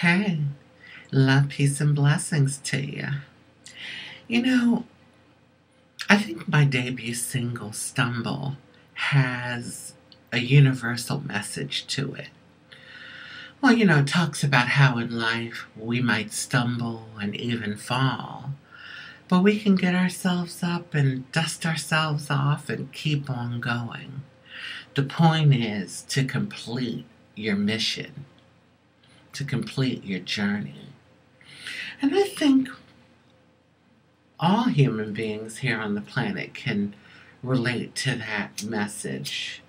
Hey, love, peace, and blessings to you. You know, I think my debut single, Stumble, has a universal message to it. Well, you know, it talks about how in life we might stumble and even fall, but we can get ourselves up and dust ourselves off and keep on going. The point is to complete your mission to complete your journey. And I think all human beings here on the planet can relate to that message.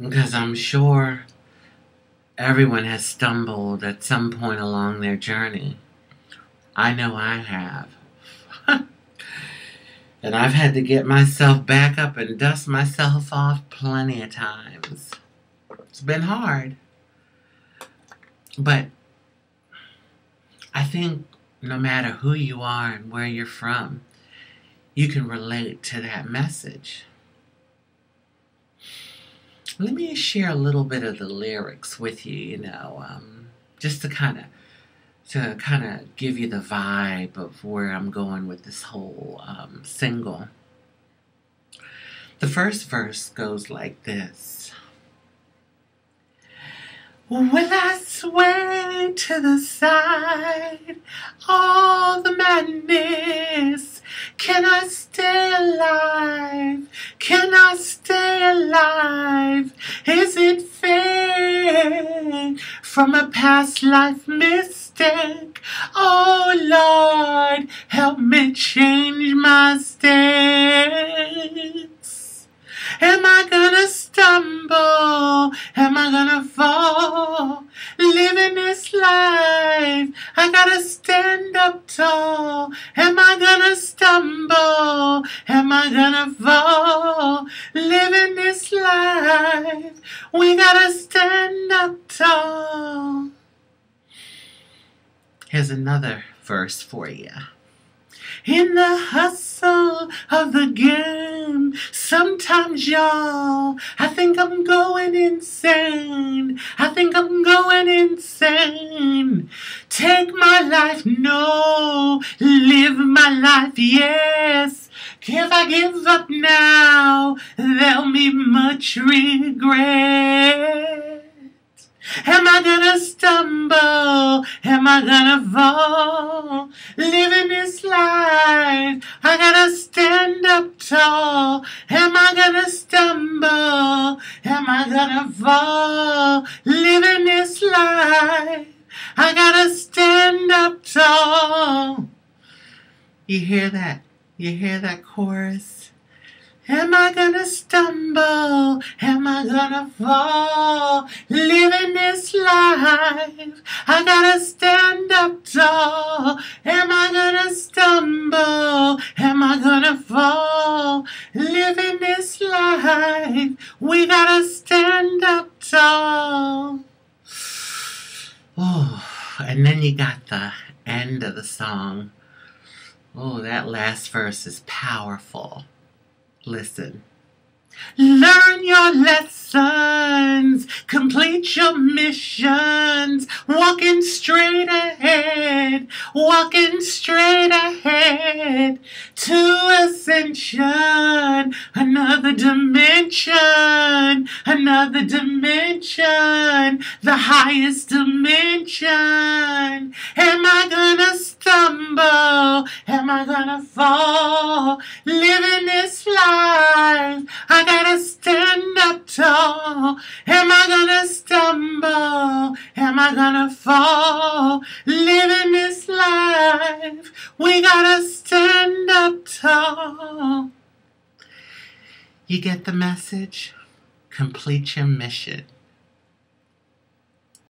Because I'm sure everyone has stumbled at some point along their journey. I know I have. and I've had to get myself back up and dust myself off plenty of times. It's been hard. But I think no matter who you are and where you're from, you can relate to that message. Let me share a little bit of the lyrics with you, you know, um, just to kind of to kind of give you the vibe of where I'm going with this whole um, single. The first verse goes like this. Will I sway to the side? All the madness. Can I stay alive? Can I stay alive? Is it fair from a past life mistake? Oh Lord, help me change my stance. Am I gonna stumble? Am I gonna fall? Living this life, I gotta stand up tall. Am I gonna stumble? Am I gonna fall? Living this life, we gotta stand up tall. Here's another verse for you in the hustle of the game. Sometimes, y'all, I think I'm going insane. I think I'm going insane. Take my life, no. Live my life, yes. If I give up now, there'll be much regret. Am I gonna stumble? Am I gonna fall? Am I gonna fall? Living this life, I gotta stand up tall. You hear that? You hear that chorus? Am I gonna stumble? Am I gonna fall? Living this life, I gotta stand up tall. Am Fall? Living this life, we gotta stand up tall. Oh, and then you got the end of the song. Oh, that last verse is powerful. Listen. Learn your lessons, complete your missions, walking straight ahead, walking straight ahead to ascension, another dimension, another dimension, the highest dimension. Am I gonna stumble? Am I gonna fall? Living this life, I gotta tall. Am I gonna stumble? Am I gonna fall? Living this life, we gotta stand up tall. You get the message? Complete your mission.